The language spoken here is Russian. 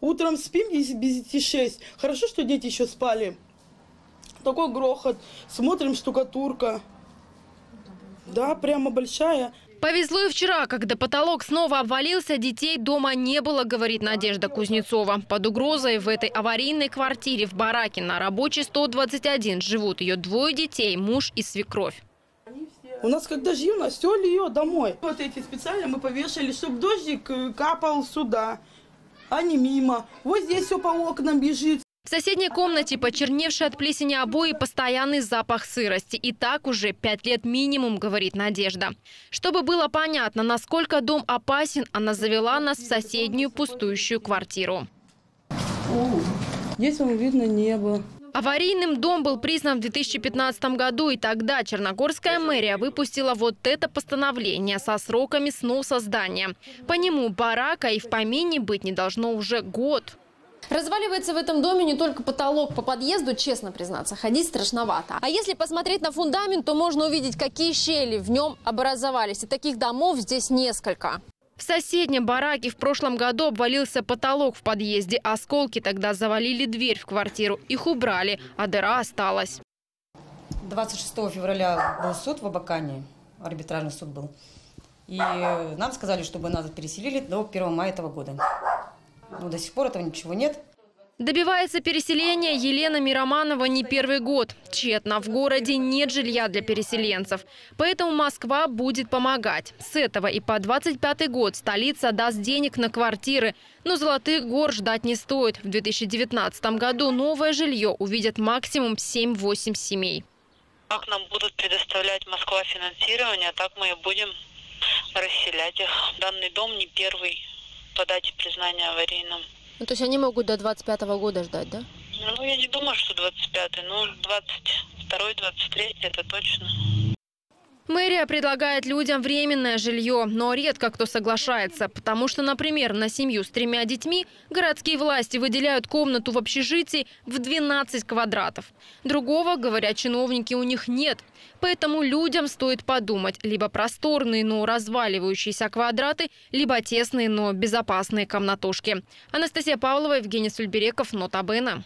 Утром спим без без 6. Хорошо, что дети еще спали. Такой грохот. Смотрим, штукатурка. Да, прямо большая. Повезло и вчера, когда потолок снова обвалился, детей дома не было, говорит Надежда Кузнецова. Под угрозой в этой аварийной квартире в бараке на рабочей 121 живут ее двое детей, муж и свекровь. У нас как дожди, у нас все льет домой. Вот эти специально мы повешали, чтобы дождик э, капал сюда, а не мимо. Вот здесь все по окнам бежит. В соседней комнате почерневшие от плесени обои постоянный запах сырости. И так уже пять лет минимум, говорит Надежда. Чтобы было понятно, насколько дом опасен, она завела нас в соседнюю пустующую квартиру. Здесь вам видно небо. Аварийным дом был признан в 2015 году, и тогда Черногорская мэрия выпустила вот это постановление со сроками сноса здания. По нему барака и в помине быть не должно уже год. Разваливается в этом доме не только потолок. По подъезду, честно признаться, ходить страшновато. А если посмотреть на фундамент, то можно увидеть, какие щели в нем образовались. И таких домов здесь несколько. В соседнем бараке в прошлом году обвалился потолок в подъезде. Осколки тогда завалили дверь в квартиру. Их убрали, а дыра осталась. 26 февраля был суд в Абакане, арбитражный суд был. И нам сказали, чтобы нас переселили до 1 мая этого года. Но до сих пор этого ничего нет. Добивается переселения Елена Мироманова не первый год. Тщетно. В городе нет жилья для переселенцев. Поэтому Москва будет помогать. С этого и по 25 год столица даст денег на квартиры. Но золотых гор ждать не стоит. В 2019 году новое жилье увидят максимум 7-8 семей. Как нам будут предоставлять Москва финансирование, так мы и будем расселять их. Данный дом не первый по дате признания аварийным. Ну, то есть они могут до 25 года ждать, да? Ну, я не думаю, что 25-й, ну, 22-й, 23-й, это точно. Мэрия предлагает людям временное жилье, но редко кто соглашается, потому что, например, на семью с тремя детьми городские власти выделяют комнату в общежитии в 12 квадратов. Другого, говорят чиновники, у них нет. Поэтому людям стоит подумать, либо просторные, но разваливающиеся квадраты, либо тесные, но безопасные комнатушки. Анастасия Павлова, Евгений Сульбереков, Нотабена.